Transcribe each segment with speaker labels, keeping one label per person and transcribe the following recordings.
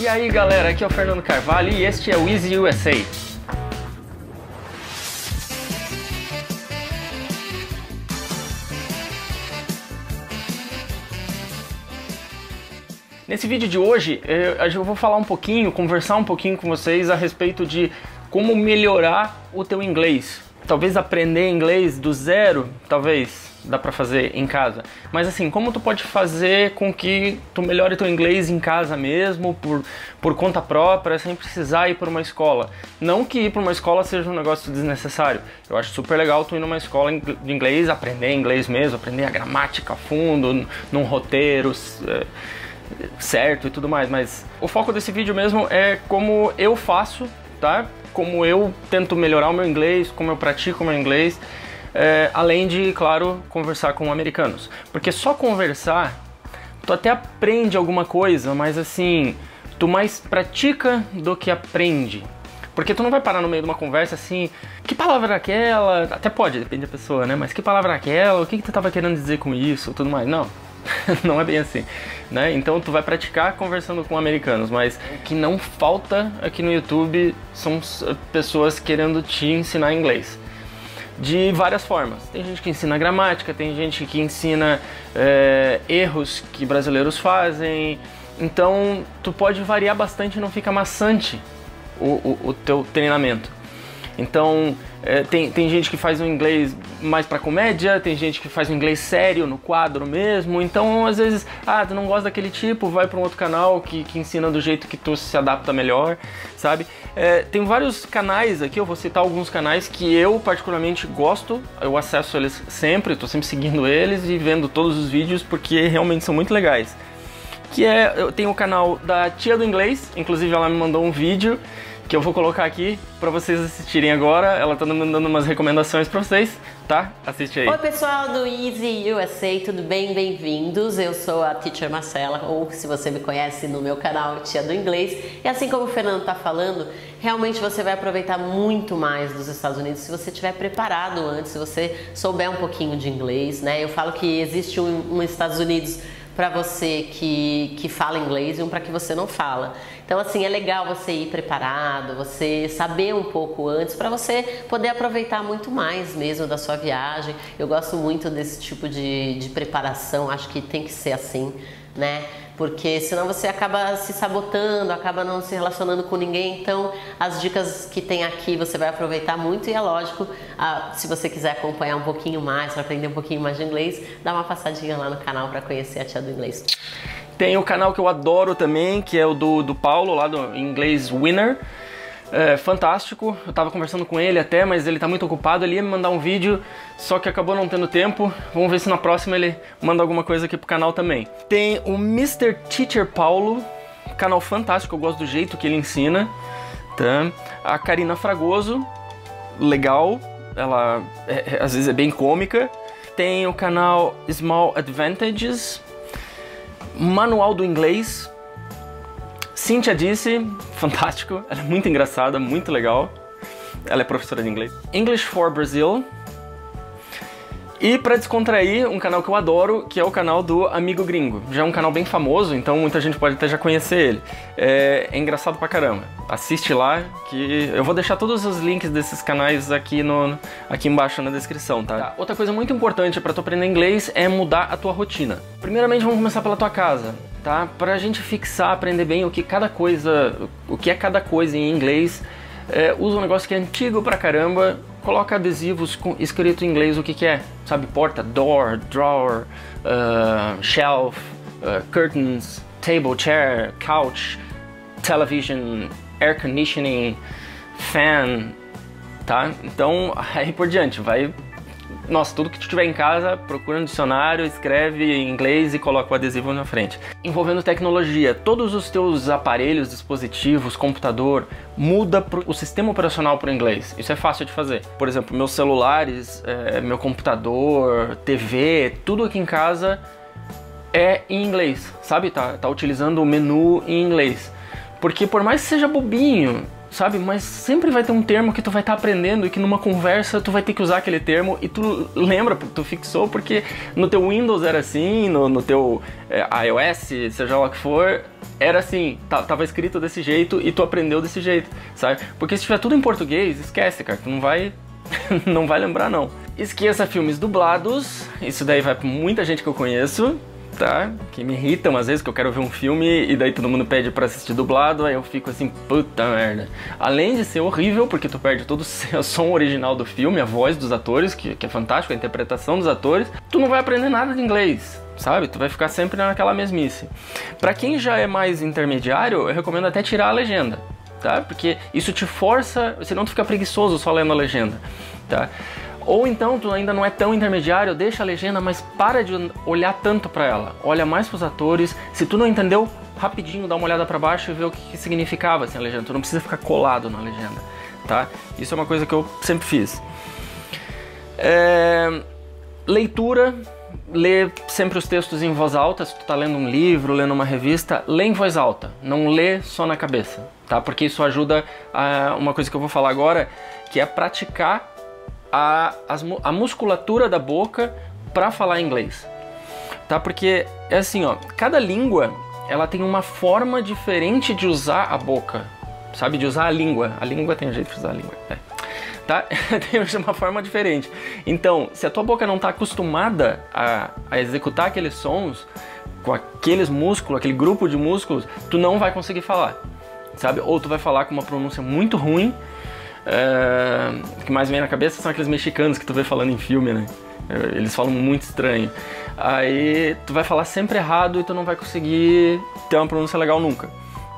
Speaker 1: E aí galera, aqui é o Fernando Carvalho e este é o Easy USA. Nesse vídeo de hoje, eh, eu vou falar um pouquinho, conversar um pouquinho com vocês a respeito de como melhorar o teu inglês. Talvez aprender inglês do zero, talvez, dá para fazer em casa. Mas assim, como tu pode fazer com que tu melhore teu inglês em casa mesmo, por, por conta própria, sem precisar ir para uma escola? Não que ir para uma escola seja um negócio desnecessário. Eu acho super legal tu ir numa escola de inglês, aprender inglês mesmo, aprender a gramática a fundo, num roteiro é, certo e tudo mais. Mas o foco desse vídeo mesmo é como eu faço, tá? Como eu tento melhorar o meu inglês, como eu pratico o meu inglês é, além de, claro, conversar com americanos. Porque só conversar, tu até aprende alguma coisa, mas assim, tu mais pratica do que aprende. Porque tu não vai parar no meio de uma conversa assim, que palavra é aquela? Até pode, depende da pessoa, né? Mas que palavra é aquela? O que, que tu estava querendo dizer com isso? Tudo mais. Não, não é bem assim, né? Então tu vai praticar conversando com americanos, mas o que não falta aqui no YouTube são pessoas querendo te ensinar inglês de várias formas. Tem gente que ensina gramática, tem gente que ensina é, erros que brasileiros fazem. Então, tu pode variar bastante e não fica maçante o, o, o teu treinamento. Então, é, tem, tem gente que faz o inglês mais para comédia, tem gente que faz o inglês sério no quadro mesmo. Então, às vezes, ah, tu não gosta daquele tipo, vai para um outro canal que, que ensina do jeito que tu se adapta melhor, sabe? É, tem vários canais aqui, eu vou citar alguns canais que eu particularmente gosto, eu acesso eles sempre, estou sempre seguindo eles e vendo todos os vídeos porque realmente são muito legais. Que é, eu tenho o canal da Tia do Inglês, inclusive ela me mandou um vídeo que eu vou colocar aqui para vocês assistirem agora. Ela tá dando umas recomendações para vocês, tá? Assiste aí.
Speaker 2: Oi, pessoal do Easy USA, tudo bem? Bem-vindos. Eu sou a Teacher Marcela, ou se você me conhece no meu canal Tia do Inglês. E assim como o Fernando tá falando, realmente você vai aproveitar muito mais dos Estados Unidos se você estiver preparado antes, se você souber um pouquinho de inglês, né? Eu falo que existe um, um Estados Unidos para você que, que fala inglês e um para que você não fala. Então, assim, é legal você ir preparado, você saber um pouco antes para você poder aproveitar muito mais mesmo da sua viagem. Eu gosto muito desse tipo de, de preparação, acho que tem que ser assim, né? porque senão você acaba se sabotando, acaba não se relacionando com ninguém. Então, as dicas que tem aqui você vai aproveitar muito e é lógico, se você quiser acompanhar um pouquinho mais, para aprender um pouquinho mais de inglês, dá uma passadinha lá no canal para conhecer a tia do inglês.
Speaker 1: Tem o canal que eu adoro também, que é o do, do Paulo, lá do Inglês Winner é, fantástico. Eu tava conversando com ele até, mas ele tá muito ocupado. Ele ia me mandar um vídeo, só que acabou não tendo tempo. Vamos ver se na próxima ele manda alguma coisa aqui pro canal também. Tem o Mr. Teacher Paulo, canal fantástico, eu gosto do jeito que ele ensina. Tá? A Karina Fragoso, legal, ela é, é, às vezes é bem cômica. Tem o canal Small Advantages, Manual do Inglês, Cynthia disse, fantástico, ela é muito engraçada, muito legal. Ela é professora de inglês. English for Brazil. E para descontrair, um canal que eu adoro, que é o canal do Amigo Gringo. Já é um canal bem famoso, então muita gente pode até já conhecer ele. É, é engraçado pra caramba. Assiste lá, que eu vou deixar todos os links desses canais aqui, no, aqui embaixo na descrição, tá? tá. Outra coisa muito importante para tu aprender inglês é mudar a tua rotina. Primeiramente, vamos começar pela tua casa tá? Pra gente fixar, aprender bem o que cada coisa, o que é cada coisa em inglês, é, usa um negócio que é antigo pra caramba, coloca adesivos com, escrito em inglês o que, que é, sabe? Porta, door, drawer, uh, shelf, uh, curtains, table, chair, couch, television, air conditioning, fan, tá? Então, aí por diante, vai nossa, tudo que tu tiver em casa, procura um dicionário, escreve em inglês e coloca o adesivo na frente. Envolvendo tecnologia, todos os teus aparelhos, dispositivos, computador, muda o sistema operacional para o inglês. Isso é fácil de fazer. Por exemplo, meus celulares, é, meu computador, TV, tudo aqui em casa é em inglês, sabe? Tá, tá utilizando o menu em inglês. Porque por mais que seja bobinho, sabe? Mas sempre vai ter um termo que tu vai estar tá aprendendo e que numa conversa tu vai ter que usar aquele termo e tu lembra, tu fixou porque no teu Windows era assim, no, no teu é, iOS, seja lá que for, era assim, tava escrito desse jeito e tu aprendeu desse jeito, sabe? Porque se tiver tudo em português, esquece, cara, tu não vai não vai lembrar não. Esqueça filmes dublados, isso daí vai pra muita gente que eu conheço, tá? Que me irritam às vezes que eu quero ver um filme e daí todo mundo pede para assistir dublado, aí eu fico assim, puta merda. Além de ser horrível, porque tu perde todo o som original do filme, a voz dos atores, que, que é fantástico, a interpretação dos atores, tu não vai aprender nada de inglês sabe? Tu vai ficar sempre naquela mesmice. Para quem já é mais intermediário, eu recomendo até tirar a legenda, tá? Porque isso te força, senão tu fica preguiçoso só lendo a legenda, tá? Ou então tu ainda não é tão intermediário, deixa a legenda, mas para de olhar tanto para ela. Olha mais pros atores. Se tu não entendeu, rapidinho dá uma olhada para baixo e vê o que, que significava assim, a legenda. Tu não precisa ficar colado na legenda, tá? Isso é uma coisa que eu sempre fiz. É... Leitura, lê sempre os textos em voz alta. Se tu tá lendo um livro, lendo uma revista, lê em voz alta. Não lê só na cabeça, tá? Porque isso ajuda a uma coisa que eu vou falar agora, que é praticar a, a musculatura da boca para falar inglês. Tá? Porque é assim, ó, cada língua ela tem uma forma diferente de usar a boca, sabe? De usar a língua. A língua tem um jeito de usar a língua. É. Tá? tem uma forma diferente. Então, se a tua boca não está acostumada a, a executar aqueles sons com aqueles músculos, aquele grupo de músculos, tu não vai conseguir falar, sabe? Ou tu vai falar com uma pronúncia muito ruim o que mais vem na cabeça são aqueles mexicanos que tu vê falando em filme, né? É, eles falam muito estranho. Aí tu vai falar sempre errado e tu não vai conseguir ter uma pronúncia legal nunca,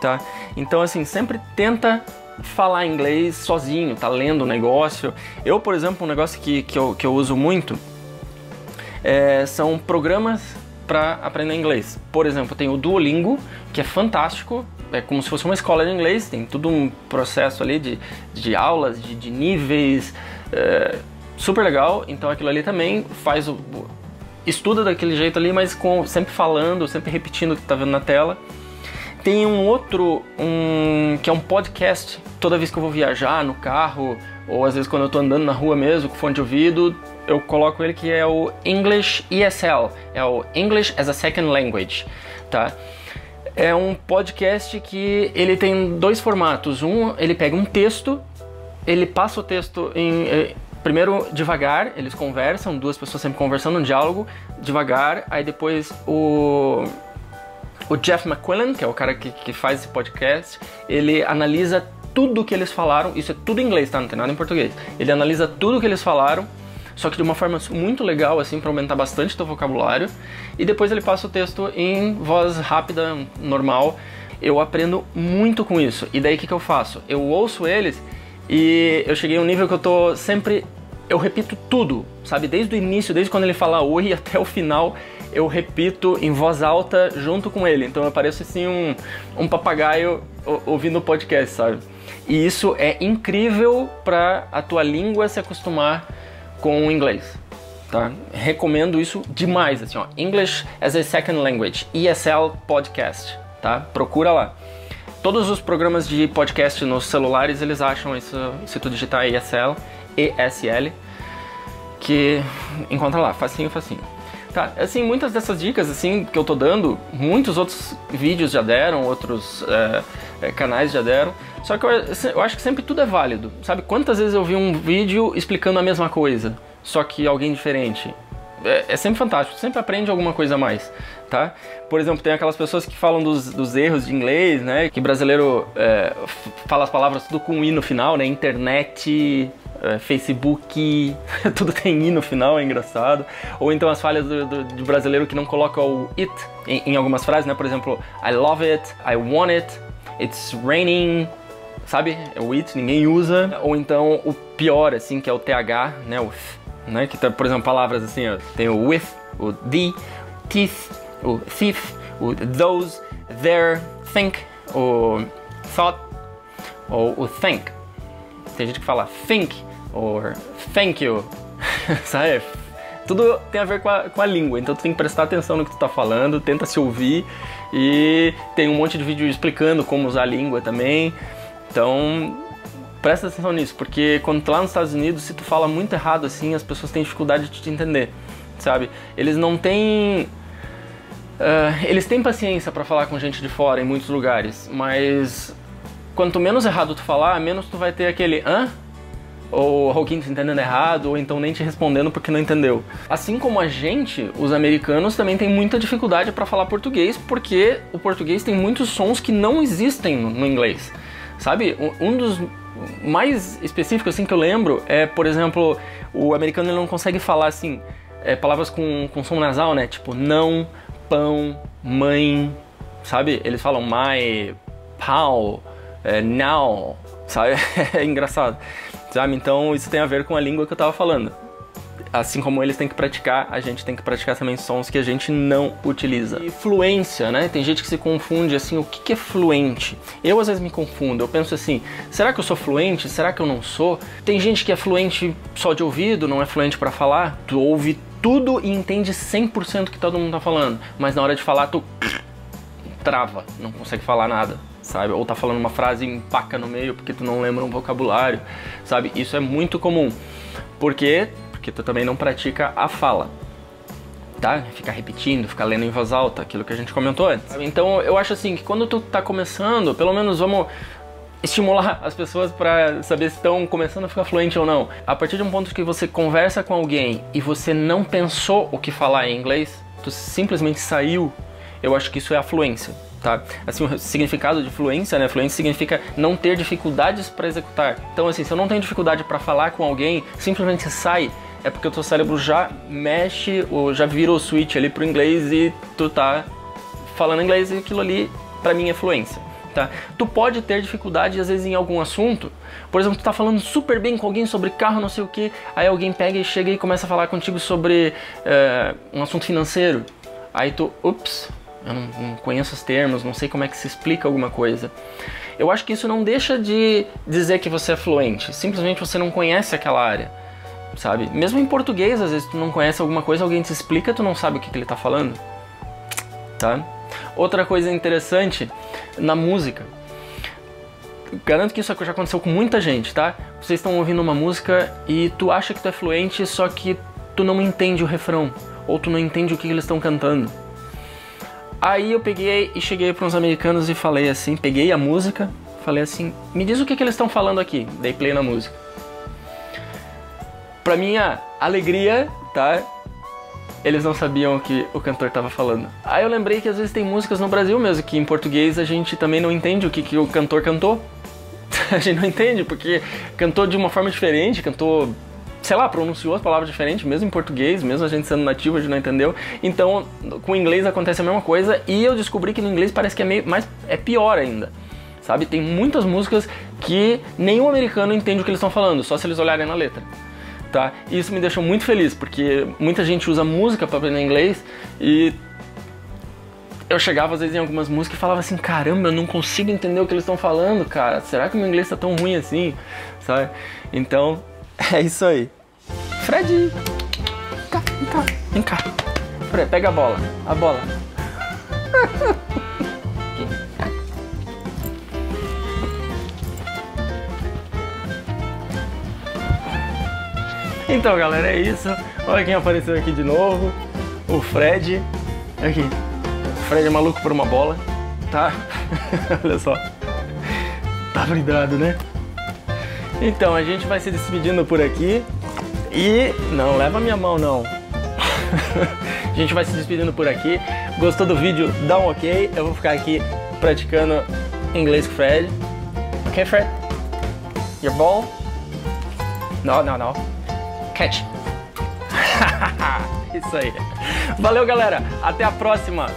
Speaker 1: tá? Então assim, sempre tenta falar inglês sozinho, tá lendo o negócio. Eu, por exemplo, um negócio que, que, eu, que eu uso muito é, são programas para aprender inglês. Por exemplo, tem o Duolingo, que é fantástico, é como se fosse uma escola de inglês, tem tudo um processo ali de, de aulas, de, de níveis, é, super legal. Então aquilo ali também faz o. estuda daquele jeito ali, mas com, sempre falando, sempre repetindo o que está vendo na tela. Tem um outro, um, que é um podcast, toda vez que eu vou viajar no carro, ou às vezes quando eu estou andando na rua mesmo, com fone de ouvido, eu coloco ele que é o English ESL, é o English as a Second Language, tá? É um podcast que ele tem dois formatos. Um, ele pega um texto, ele passa o texto em eh, primeiro devagar, eles conversam, duas pessoas sempre conversando, um diálogo devagar. Aí depois o o Jeff McQuillan, que é o cara que, que faz esse podcast, ele analisa tudo que eles falaram. Isso é tudo em inglês, tá? Não tem nada em português. Ele analisa tudo que eles falaram só que de uma forma muito legal, assim, para aumentar bastante o teu vocabulário. E depois ele passa o texto em voz rápida, normal. Eu aprendo muito com isso. E daí o que, que eu faço? Eu ouço eles e eu cheguei a um nível que eu tô sempre. Eu repito tudo, sabe? Desde o início, desde quando ele fala oi até o final, eu repito em voz alta junto com ele. Então eu pareço assim um, um papagaio ouvindo o podcast, sabe? E isso é incrível para a tua língua se acostumar com o inglês. Tá? Recomendo isso demais, assim, ó. English as a Second Language, ESL Podcast, tá? Procura lá. Todos os programas de podcast nos celulares, eles acham isso, se tu digitar ESL, ESL, que encontra lá, facinho, facinho. Tá, assim, muitas dessas dicas, assim, que eu tô dando, muitos outros vídeos já deram, outros é, canais já deram, só que eu, eu, acho que sempre tudo é válido, sabe? Quantas vezes eu vi um vídeo explicando a mesma coisa, só que alguém diferente? É, é sempre fantástico, sempre aprende alguma coisa a mais, tá? Por exemplo, tem aquelas pessoas que falam dos, dos erros de inglês, né? Que brasileiro é, fala as palavras tudo com i no final, né? Internet, é, Facebook, tudo tem i no final, é engraçado. Ou então as falhas do, do, do brasileiro que não coloca o it em, em algumas frases, né? Por exemplo, I love it, I want it, it's raining, sabe? É o it, ninguém usa. Ou então o pior, assim, que é o TH, né? O th, né? Que tá, por exemplo, palavras assim, ó, tem o with, o the, teeth, o thief, o those, their, think, o thought, ou o think. Tem gente que fala think, or thank you, sabe? Tudo tem a ver com a, com a língua, então tu tem que prestar atenção no que tu tá falando, tenta se ouvir e tem um monte de vídeo explicando como usar a língua também. Então, presta atenção nisso, porque quando tu lá nos Estados Unidos, se tu fala muito errado assim, as pessoas têm dificuldade de te entender, sabe? Eles não têm Uh, eles têm paciência para falar com gente de fora em muitos lugares, mas quanto menos errado tu falar, menos tu vai ter aquele hã? Ou alguém te entendendo errado, ou então nem te respondendo porque não entendeu. Assim como a gente, os americanos também têm muita dificuldade para falar português, porque o português tem muitos sons que não existem no inglês. Sabe? Um dos mais específicos assim que eu lembro é, por exemplo, o americano ele não consegue falar assim, é, palavras com, com som nasal, né? Tipo não, pão, mãe, sabe? Eles falam my, pau, é, now, sabe? É engraçado, sabe? Então isso tem a ver com a língua que eu tava falando. Assim como eles têm que praticar, a gente tem que praticar também sons que a gente não utiliza. E fluência, né? Tem gente que se confunde assim, o que, que é fluente? Eu às vezes me confundo, eu penso assim, será que eu sou fluente? Será que eu não sou? Tem gente que é fluente só de ouvido, não é fluente para falar. Tu ouve tudo e entende 100% que todo mundo tá falando, mas na hora de falar tu trava, não consegue falar nada, sabe? Ou tá falando uma frase e empaca no meio porque tu não lembra um vocabulário, sabe? Isso é muito comum. Por quê? Porque tu também não pratica a fala. Tá? Ficar repetindo, ficar lendo em voz alta, aquilo que a gente comentou antes. Então eu acho assim que quando tu tá começando, pelo menos vamos estimular as pessoas para saber se estão começando a ficar fluente ou não. A partir de um ponto que você conversa com alguém e você não pensou o que falar em inglês, tu simplesmente saiu, eu acho que isso é a fluência. Tá? Assim, o significado de fluência, né? Fluência significa não ter dificuldades para executar. Então, assim, se eu não tenho dificuldade para falar com alguém, simplesmente sai. É porque o teu cérebro já mexe, ou já vira o switch ali pro inglês e tu tá falando inglês e aquilo ali, para mim, é fluência tá? Tu pode ter dificuldade às vezes em algum assunto. Por exemplo, tu tá falando super bem com alguém sobre carro, não sei o que, aí alguém pega e chega e começa a falar contigo sobre é, um assunto financeiro. Aí tu, ups, eu não, não conheço os termos, não sei como é que se explica alguma coisa. Eu acho que isso não deixa de dizer que você é fluente, simplesmente você não conhece aquela área, sabe? Mesmo em português, às vezes tu não conhece alguma coisa, alguém te explica, tu não sabe o que, que ele tá falando, tá? Outra coisa interessante na música. Garanto que isso já aconteceu com muita gente, tá? Vocês estão ouvindo uma música e tu acha que tu é fluente, só que tu não entende o refrão, ou tu não entende o que eles estão cantando. Aí eu peguei e cheguei para uns americanos e falei assim, peguei a música, falei assim, me diz o que, que eles estão falando aqui. Dei play na música. Pra minha alegria, tá? eles não sabiam o que o cantor estava falando. Aí eu lembrei que às vezes tem músicas no Brasil mesmo que em português a gente também não entende o que, que o cantor cantou. a gente não entende porque cantou de uma forma diferente, cantou sei lá, pronunciou as palavras diferentes, mesmo em português, mesmo a gente sendo nativo, a gente não entendeu. Então, com o inglês acontece a mesma coisa e eu descobri que no inglês parece que é meio mais é pior ainda. Sabe? Tem muitas músicas que nenhum americano entende o que eles estão falando, só se eles olharem na letra tá? E isso me deixou muito feliz, porque muita gente usa música para aprender inglês e eu chegava às vezes em algumas músicas e falava assim, caramba, eu não consigo entender o que eles estão falando, cara. Será que o meu inglês tá tão ruim assim, sabe? Então, é isso aí. Fred, vem cá, vem cá, vem cá. Fred, pega a bola, a bola. Então, galera, é isso. Olha quem apareceu aqui de novo. O Fred. Aqui. O Fred é maluco por uma bola. Tá? Olha só. Tá brindado, né? Então, a gente vai se despedindo por aqui. E não leva minha mão, não. a gente vai se despedindo por aqui. Gostou do vídeo? Dá um ok. Eu vou ficar aqui praticando inglês com o Fred. Ok, Fred? Your ball? Não, não, não. Catch. Isso aí. Valeu, galera. Até a próxima.